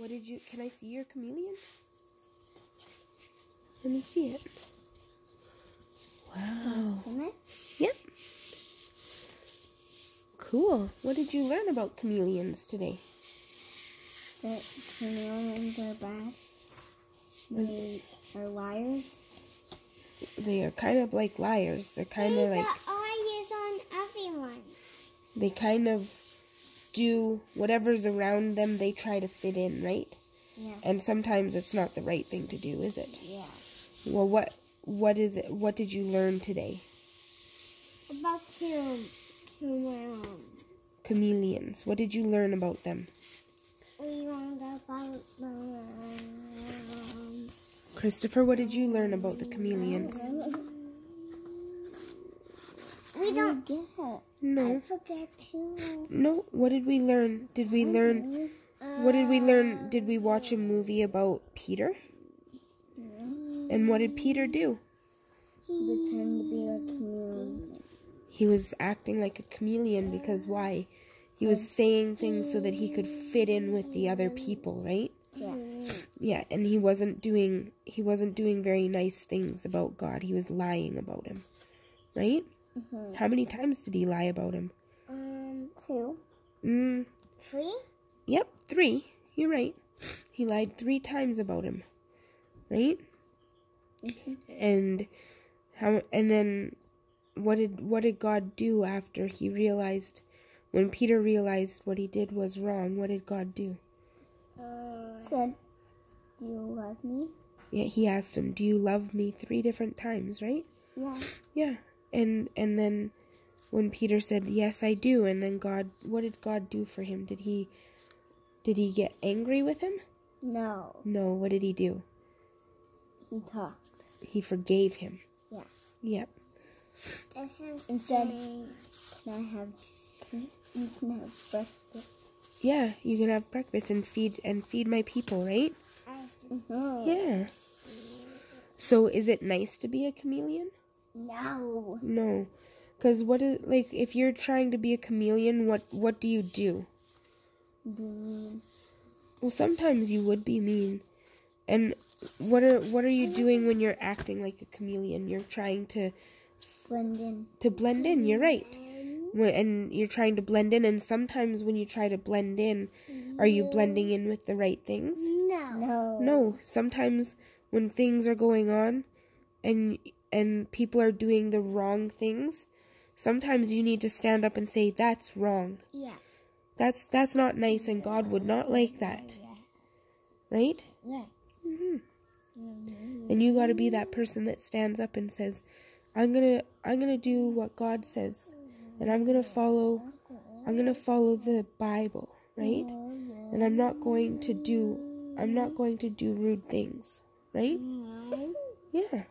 What did you? Can I see your chameleon? Let me see it. Wow. Oh, can I? Yep. Cool. What did you learn about chameleons today? That chameleons are bad. Mm. They are liars. They are kind of like liars. They're kind of like is on everyone. they kind of do whatever's around them. They try to fit in, right? Yeah. And sometimes it's not the right thing to do, is it? Yeah. Well, what what is it? What did you learn today? About to chameleon. Um, chameleons. What did you learn about them? We learned about the um, Christopher, what did you learn about the chameleons? We don't get it. I No. forget too. No. What did we learn? Did we learn what did we learn? Did we watch a movie about Peter? And what did Peter do? Pretend to be a chameleon. He was acting like a chameleon because why? He was saying things so that he could fit in with the other people, right? Yeah. Yeah, and he wasn't doing he wasn't doing very nice things about God. He was lying about him. Right? How many times did he lie about him? Um, two. Mm, Three? yep, 3. You're right. He lied 3 times about him. Right? And how and then what did what did God do after he realized when Peter realized what he did was wrong? What did God do? Said, do you love me? Yeah, he asked him, "Do you love me?" 3 different times, right? Yeah. Yeah. And and then when Peter said, "Yes, I do." And then God, what did God do for him? Did he did he get angry with him? No. No, what did he do? He talked. He forgave him. Yeah. Yep. This is Instead, can I have, can, you can have breakfast? Yeah, you can have breakfast and feed and feed my people, right? Mm-hmm. Yeah. So is it nice to be a chameleon? No. No. Cuz what is like if you're trying to be a chameleon, what what do you do? Be Well, sometimes you would be mean. And what are what are you doing when you're acting like a chameleon? You're trying to blend in. to blend in. You're right. When, and you're trying to blend in and sometimes when you try to blend in, are you blending in with the right things? No. No. No, sometimes when things are going on and and people are doing the wrong things, sometimes you need to stand up and say that's wrong. Yeah. That's that's not nice and God would not like that. Right? Yeah. Mm-hmm. Mm-hmm. And you got to be that person that stands up and says, "I'm going to I'm going to do what God says and I'm going to follow I'm going to follow the Bible, right? And I'm not going to do I'm not going to do rude things." Right? Yeah.